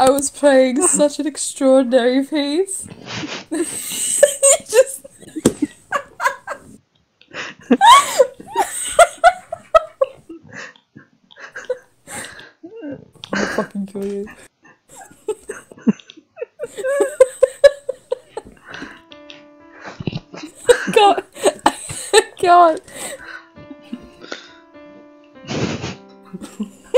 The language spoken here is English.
I was playing such an extraordinary piece. just... I'm gonna fucking kill you. god!